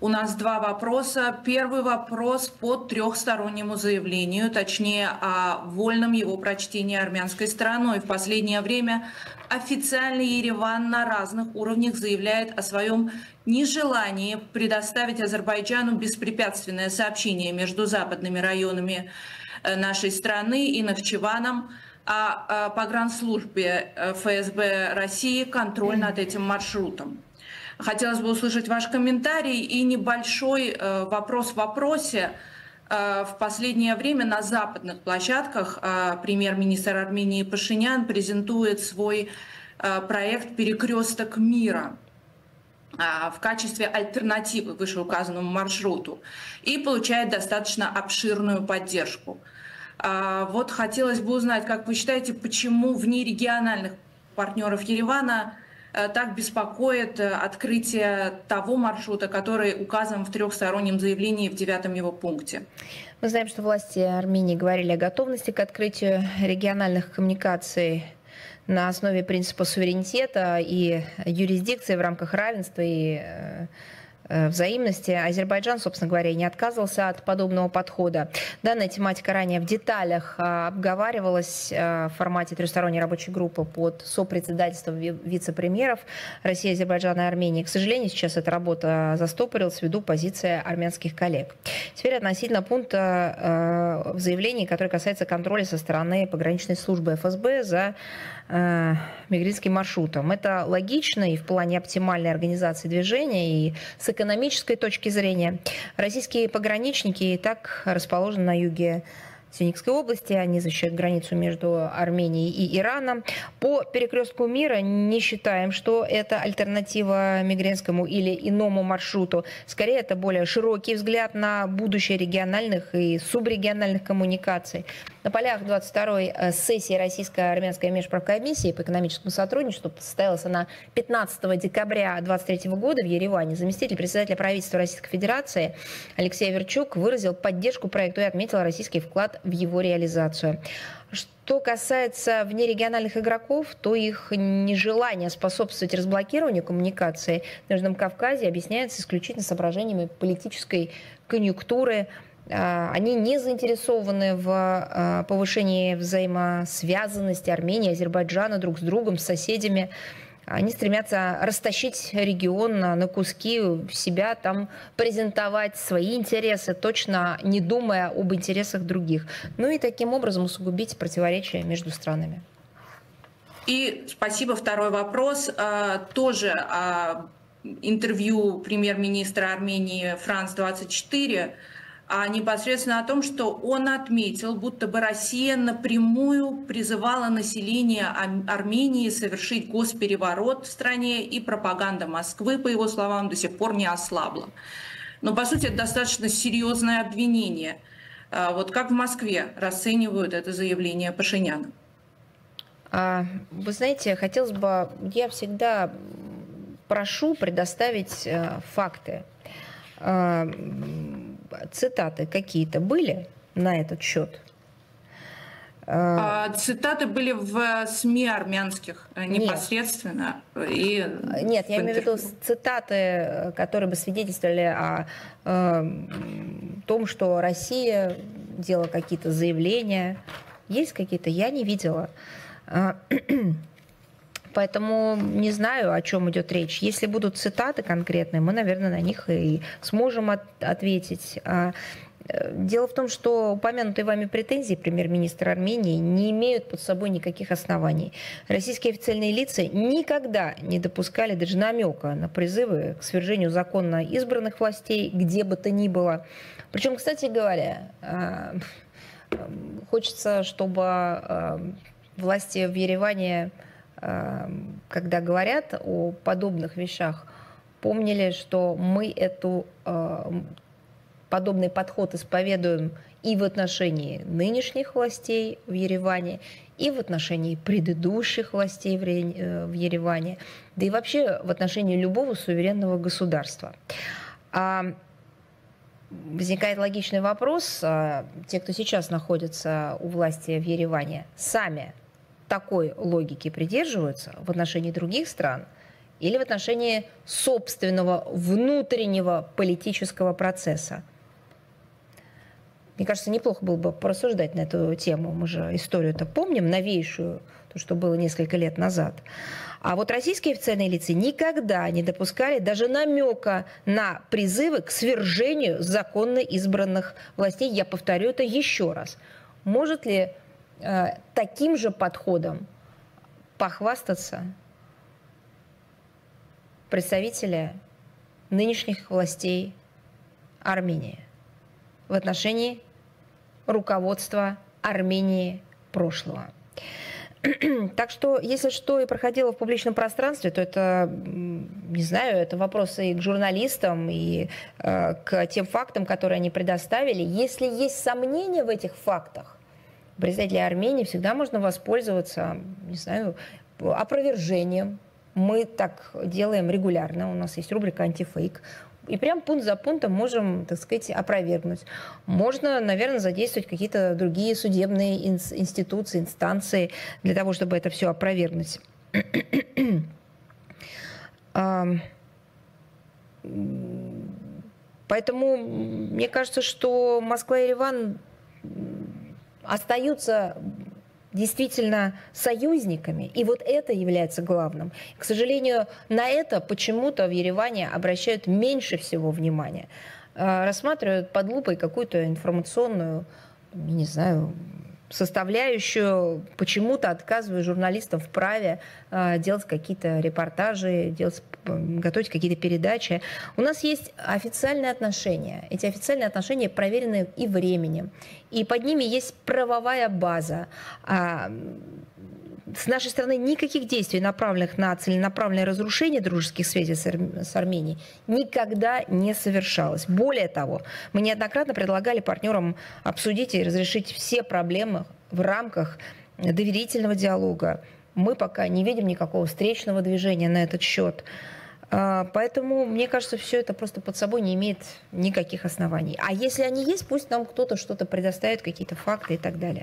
У нас два вопроса. Первый вопрос по трехстороннему заявлению, точнее о вольном его прочтении армянской стороной. В последнее время официально Ереван на разных уровнях заявляет о своем нежелании предоставить Азербайджану беспрепятственное сообщение между западными районами э, нашей страны и Нахчеваном, а, а погранслужбе э, ФСБ России контроль над этим маршрутом. Хотелось бы услышать ваш комментарий и небольшой э, вопрос в вопросе. Э, в последнее время на западных площадках э, премьер-министр Армении Пашинян презентует свой проект «Перекресток мира» в качестве альтернативы вышеуказанному маршруту и получает достаточно обширную поддержку. Вот хотелось бы узнать, как вы считаете, почему вне региональных партнеров Еревана так беспокоит э, открытие того маршрута, который указан в трехстороннем заявлении в девятом его пункте? Мы знаем, что власти Армении говорили о готовности к открытию региональных коммуникаций на основе принципа суверенитета и юрисдикции в рамках равенства и э, Э, взаимности. Азербайджан, собственно говоря, не отказывался от подобного подхода. Данная тематика ранее в деталях э, обговаривалась э, в формате трехсторонней рабочей группы под сопредседательством вице-премьеров России, Азербайджана и Армении. К сожалению, сейчас эта работа застопорилась ввиду позиции армянских коллег. Теперь относительно пункта в заявлении, который касается контроля со стороны пограничной службы ФСБ за э, мигрантским маршрутом. Это логично и в плане оптимальной организации движения, и с экономической точки зрения. Российские пограничники и так расположены на юге Синикской области. Они защищают границу между Арменией и Ираном. По перекрестку мира не считаем, что это альтернатива мигрантскому или иному маршруту. Скорее, это более широкий взгляд на будущее региональных и субрегиональных коммуникаций. На полях 22-й э, сессии Российско-армянской межправкомиссии по экономическому сотрудничеству состоялась она 15 декабря 2023 года в Ереване. Заместитель председателя правительства Российской Федерации Алексей Верчук выразил поддержку проекту и отметил российский вклад в его реализацию. Что касается внерегиональных игроков, то их нежелание способствовать разблокированию коммуникации на Южном Кавказе объясняется исключительно соображениями политической конъюнктуры. А, они не заинтересованы в а, повышении взаимосвязанности Армении, Азербайджана друг с другом, с соседями они стремятся растащить регион на, куски, себя там презентовать свои интересы, точно не думая об интересах других. Ну и таким образом усугубить противоречия между странами. И спасибо. Второй вопрос. А, тоже интервью премьер-министра Армении Франс-24 а непосредственно о том, что он отметил, будто бы Россия напрямую призывала население Армении совершить госпереворот в стране, и пропаганда Москвы, по его словам, до сих пор не ослабла. Но, по сути, это достаточно серьезное обвинение. А вот как в Москве расценивают это заявление Пашиняна? А, вы знаете, хотелось бы, я всегда прошу предоставить э, факты. А, цитаты какие-то были на этот счет? А, а, цитаты были в СМИ армянских э, непосредственно. Нет, и Нет я имею в виду цитаты, которые бы свидетельствовали о, о э, том, что Россия делала какие-то заявления. Есть какие-то? Я не видела. Поэтому не знаю, о чем идет речь. Если будут цитаты конкретные, мы, наверное, на них и сможем от ответить. А, э, дело в том, что упомянутые вами претензии премьер-министра Армении не имеют под собой никаких оснований. Российские официальные лица никогда не допускали даже намека на призывы к свержению законно избранных властей, где бы то ни было. Причем, кстати говоря, а, хочется, чтобы а, власти в Ереване когда говорят о подобных вещах, помнили, что мы эту эм, подобный подход исповедуем и в отношении нынешних властей в Ереване, и в отношении предыдущих властей в э, Ереване, да и вообще в отношении любого суверенного государства. А возникает логичный вопрос, а те, кто сейчас находится у власти в Ереване, сами такой логики придерживаются в отношении других стран или в отношении собственного внутреннего политического процесса. Мне кажется, неплохо было бы порассуждать на эту тему. Мы же историю-то помним, новейшую, то, что было несколько лет назад. А вот российские официальные лица никогда не допускали даже намека на призывы к свержению законно избранных властей. Я повторю это еще раз. Может ли таким же подходом похвастаться представители нынешних властей Армении в отношении руководства Армении прошлого. Так что, если что и проходило в публичном пространстве, то это, не знаю, это вопросы и к журналистам, и э, к тем фактам, которые они предоставили. Если есть сомнения в этих фактах, представителей Армении всегда можно воспользоваться, не знаю, опровержением. Мы так делаем регулярно. У нас есть рубрика «Антифейк». И прям пункт за пунктом можем, так сказать, опровергнуть. Можно, наверное, задействовать какие-то другие судебные институции, инстанции для того, чтобы это все опровергнуть. Поэтому мне кажется, что Москва и Ереван остаются действительно союзниками. И вот это является главным. К сожалению, на это почему-то в Ереване обращают меньше всего внимания. Э, рассматривают под лупой какую-то информационную, не знаю, составляющую, почему-то отказывая журналистам в праве э, делать какие-то репортажи, делать, готовить какие-то передачи. У нас есть официальные отношения. Эти официальные отношения проверены и временем, и под ними есть правовая база. А, с нашей стороны никаких действий, направленных на целенаправленное разрушение дружеских связей с, Ар... с Арменией, никогда не совершалось. Более того, мы неоднократно предлагали партнерам обсудить и разрешить все проблемы в рамках доверительного диалога. Мы пока не видим никакого встречного движения на этот счет. А, поэтому, мне кажется, все это просто под собой не имеет никаких оснований. А если они есть, пусть нам кто-то что-то предоставит, какие-то факты и так далее.